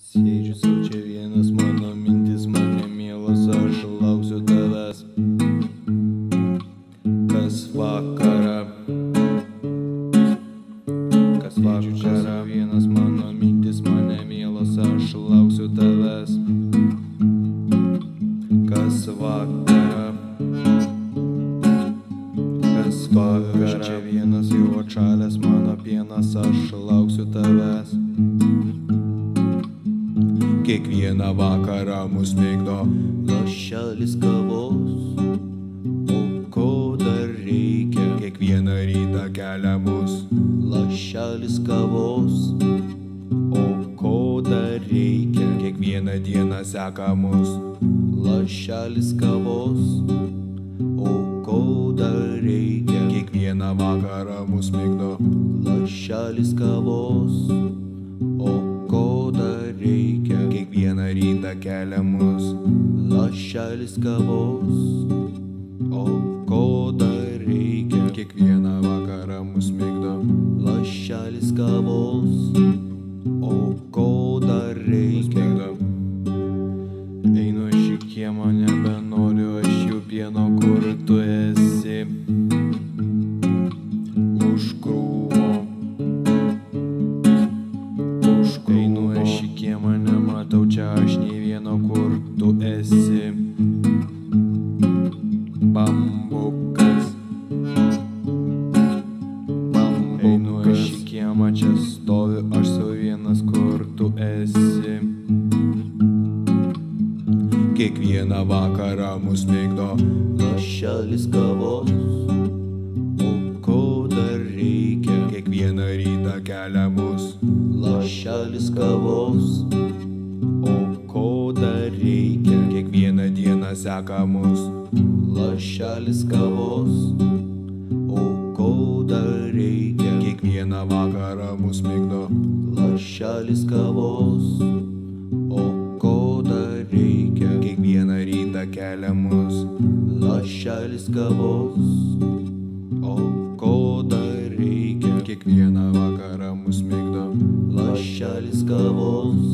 Sėdžiu sau čia vienas, mano mintis mane mielas, aš lauksiu tavęs. Kas vakarą, kas vakarą vienas, mano mintis mane mielas, aš lauksiu tavęs. Kas vakarą, kas vakarą, čia vienas jau atšalęs mano pienas, aš lauksiu tavęs. Kiekvieną vakarą mus mėgdo lašelis kavos, o ko dar reikia? Kiekvieną rytą kelia mus lašelis kavos, o ko dar reikia? Kiekvieną dieną seka mus lašelis kavos, o ko dar reikia? Kiekvieną vakarą mus mėgdo lašelis kavos, rytą kelia mus lašelis kavos, o ko dar reikia? Kiekvieną vakarą mus mėgdo lašelis kavos, o ko dar reikia? Einu iš į kiemą, nebenoriu aš jų pieno, kur tu esi. Už krūvo. Už krūvo. Einu aš į kiemą, nematau čia aš nei čia stoviu aš sau vienas, kur tu esi. Kiekvieną vakarą mus mėgdo lašelis kavos, o ko dar reikia? Kiekvieną rytą kelia mus lašelis kavos, o ko dar reikia? Kiekvieną dieną seka mus lašelis kavos, o ko dar reikia? Kiekvieną vakarą mus mėgdo lašelis kavos, o ko dar reikia? Kiekvieną rytą kelia mus lašelis kavos, o ko dar reikia? Kiekvieną vakarą mus mėgdo lašelis kavos,